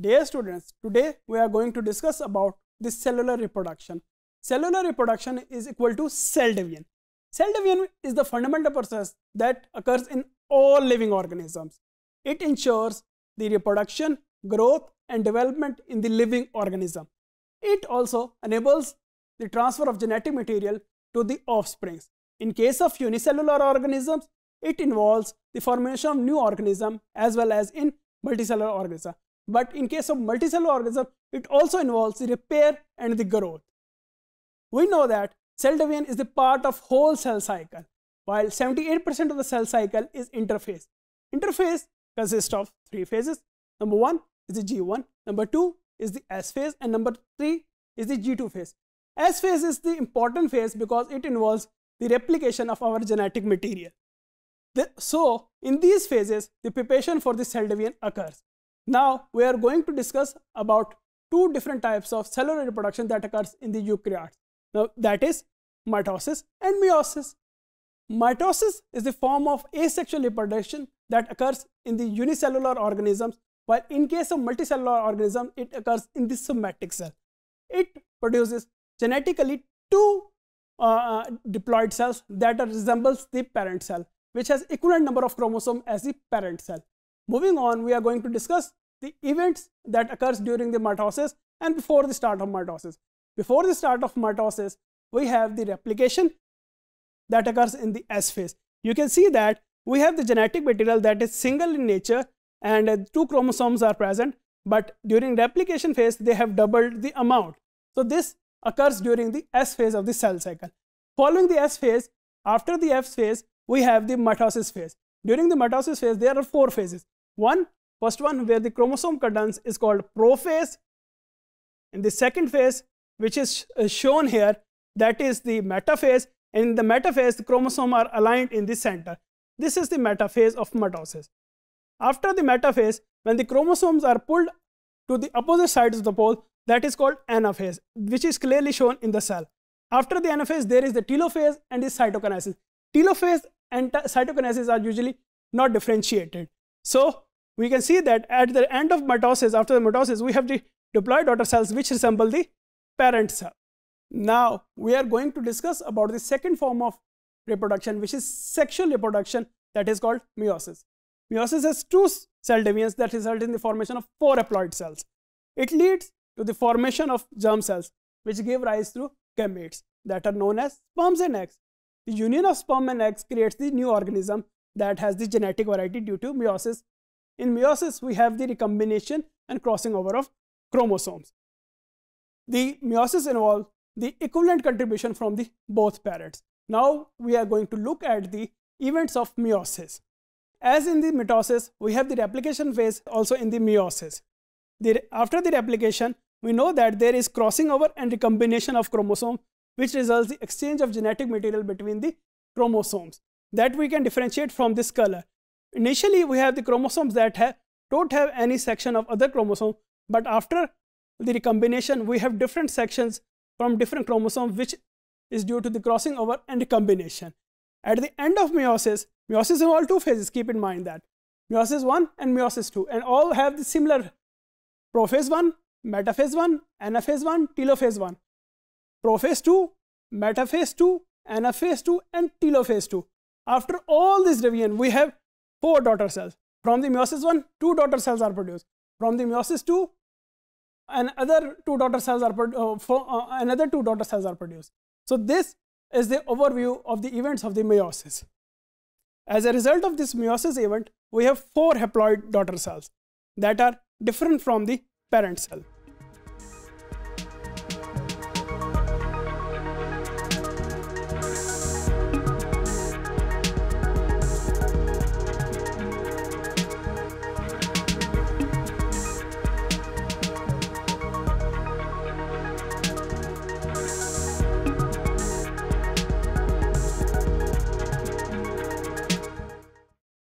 Dear students, today we are going to discuss about the cellular reproduction. Cellular reproduction is equal to cell division. Cell division is the fundamental process that occurs in all living organisms. It ensures the reproduction, growth and development in the living organism. It also enables the transfer of genetic material to the offsprings. In case of unicellular organisms, it involves the formation of new organism as well as in multicellular organism. But in case of multicellular organism, it also involves the repair and the growth. We know that cell division is the part of whole cell cycle, while 78% of the cell cycle is interphase. Interphase consists of three phases. Number one is the G1, number two is the S phase, and number three is the G2 phase. S phase is the important phase because it involves the replication of our genetic material. The, so, in these phases, the preparation for the cell division occurs. Now, we are going to discuss about two different types of cellular reproduction that occurs in the eukaryotes. Now, that is mitosis and meiosis. Mitosis is the form of asexual reproduction that occurs in the unicellular organisms, while in case of multicellular organism, it occurs in the somatic cell. It produces genetically two uh, uh diploid cells that resembles the parent cell, which has equivalent number of chromosomes as the parent cell. Moving on, we are going to discuss the events that occurs during the mitosis and before the start of mitosis. Before the start of mitosis, we have the replication that occurs in the S phase. You can see that we have the genetic material that is single in nature and uh, two chromosomes are present, but during replication phase, they have doubled the amount. So this occurs during the S phase of the cell cycle. Following the S phase, after the S phase, we have the mitosis phase. During the mitosis phase, there are four phases. One, first one where the chromosome cadence is called prophase. In the second phase, which is uh, shown here, that is the metaphase. In the metaphase, the chromosomes are aligned in the center. This is the metaphase of mitosis. After the metaphase, when the chromosomes are pulled to the opposite sides of the pole, that is called anaphase, which is clearly shown in the cell. After the anaphase, there is the telophase and the cytokinesis. Telophase and cytokinesis are usually not differentiated. So we can see that at the end of mitosis, after the mitosis, we have the diploid daughter cells which resemble the parent cell. Now we are going to discuss about the second form of reproduction which is sexual reproduction that is called meiosis. Meiosis has two cell divisions that result in the formation of four haploid cells. It leads to the formation of germ cells which give rise to gametes that are known as sperms and eggs. The union of sperm and eggs creates the new organism that has the genetic variety due to meiosis. In meiosis, we have the recombination and crossing over of chromosomes. The meiosis involves the equivalent contribution from the both parents. Now we are going to look at the events of meiosis. As in the mitosis, we have the replication phase also in the meiosis. The, after the replication, we know that there is crossing over and recombination of chromosome, which results the exchange of genetic material between the chromosomes that we can differentiate from this color. Initially, we have the chromosomes that have, don't have any section of other chromosome, but after the recombination, we have different sections from different chromosomes, which is due to the crossing over and recombination. At the end of meiosis, meiosis is all two phases, keep in mind that. Meiosis 1 and meiosis 2, and all have the similar prophase 1, metaphase 1, anaphase 1, telophase 1. Prophase 2, metaphase 2, anaphase 2, and telophase 2. After all this division, we have four daughter cells. From the meiosis 1, two daughter cells are produced. From the meiosis 2, another two daughter cells are uh, for, uh, another two daughter cells are produced. So this is the overview of the events of the meiosis. As a result of this meiosis event, we have four haploid daughter cells that are different from the parent cell.